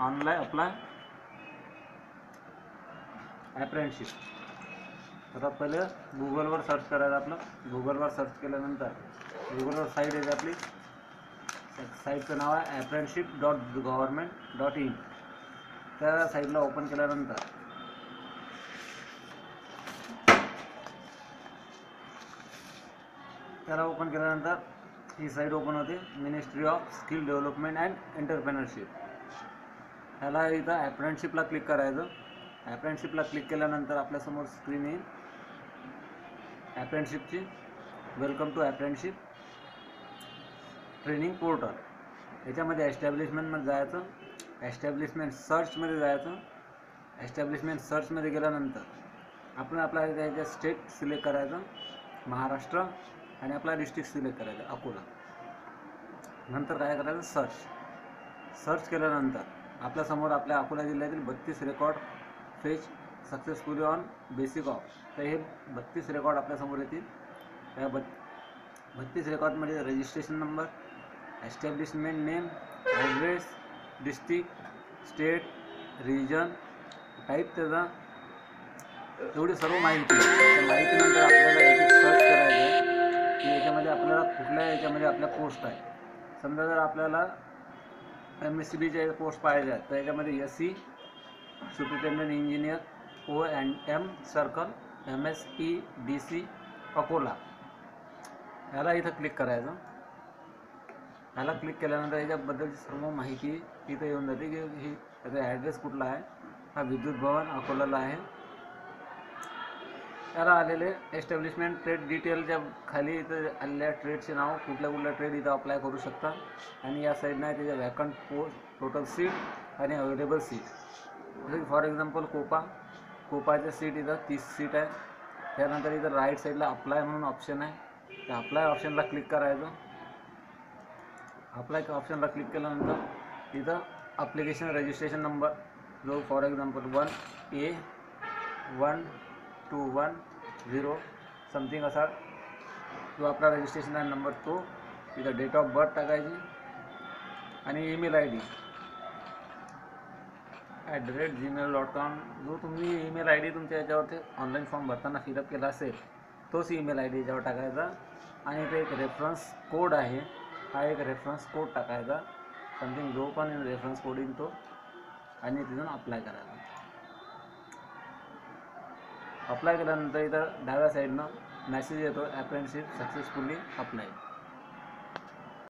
Online apply ॲप्रेंटशिप आता पहिलं गुगलवर सर्च करायचं आपलं. गुगलवर सर्च केल्यानंतर गुगलवर साईट येते आपली. साईटचं नाव आहे apprenticeship dot government dot in त्या साईटला ओपन केल्यानंतर त्याला ओपन केल्यानंतर ही साईट ओपन होते. Ministry of skill development and entrepreneurship ह्याला इथं ॲप्रेंटशिपला क्लिक करायचं. ॲप्रेंटशिपला क्लिक केल्यानंतर आपल्यासमोर स्क्रीन येईल. ॲप्रेंटशिपची welcome to apprenticeship training portal याच्यामध्ये एस्टॅब्लिशमेंटमध्ये जायचं. एस्टॅब्लिशमेंट सर्चमध्ये जायचं. एस्टॅब्लिशमेंट सर्चमध्ये गेल्यानंतर आपण आपला त्याच्या स्टेट सिलेक्ट करायचं. महाराष्ट्र आणि आपला डिस्ट्रिक्ट सिलेक्ट करायचा अकोला. नंतर काय करायचं? सर्च सर्च केल्यानंतर आपल्यासमोर आपल्या अकोला जिल्ह्यातील बत्तीस record fetch successfully on basic of तर हे बत्तीस रेकॉर्ड आपल्यासमोर येतील. त्या बत् बत्तीस म्हणजे registration number establishment name address district state region type त्याचा एवढी सर्व माहिती. माहितीनंतर आपल्याला सर्च करायचं की याच्यामध्ये आपल्याला कुठल्या याच्यामध्ये आपल्या पोस्ट आहे. समजा जर आपल्याला एम एस सी बीचे पोस्ट पाहिजे आहेत तर याच्यामध्ये S C superintendent engineer O and M circle M S E D C Akola ह्याला इथं क्लिक करायचं. ह्याला क्लिक केल्यानंतर याच्याबद्दलची सर्व माहिती इथं येऊन जाते की ही त्याचा ॲड्रेस कुठला आहे? हा विद्युत भवन अकोल्याला आहे. त्याला आलेले एस्टॅब्लिशमेंट ट्रेड डिटेलच्या खाली इथं आलेल्या ट्रेडचे नाव कुठल्या कुठल्या ट्रेड इथं अप्लाय करू शकता आणि या साईडनं आहे त्याच्या व्हॅकंट पोस्ट टोटल सीट आणि available seat for example COPA. कोपाच्या seat इथं तीस सीट आहे. त्यानंतर इथं राईट साईडला अप्लाय म्हणून ऑप्शन आहे. त्या अप्लाय ऑप्शनला क्लिक करायचं. अप्लाय ऑप्शनला क्लिक केल्यानंतर इथं अप्लिकेशन रजिस्ट्रेशन नंबर जो for example one A one two one zero something असा. तो आपला रजिस्ट्रेशन आहे नंबर तो तिथं डेट ऑफ बर्थ टाकायची. आणि email I D at the rate Gmail dot com जो तुम्ही ईमेल आय डी तुमच्या याच्यावरती ऑनलाईन फॉर्म भरताना फिलअप केला असेल तोच ईमेल आय डी याच्यावर टाकायचा. आणि इथे एक रेफरन्स कोड आहे. हा एक रेफरन्स कोड टाकायचा. समथिंग जो पण रेफरन्स कोड येईल तो. आणि तिथून अप्लाय करायचा. अप्लाय केल्यानंतर इथं डाव्या साईडनं मेसेज येतो ॲप्रेंटशिप सक्सेसफुली अप्लाय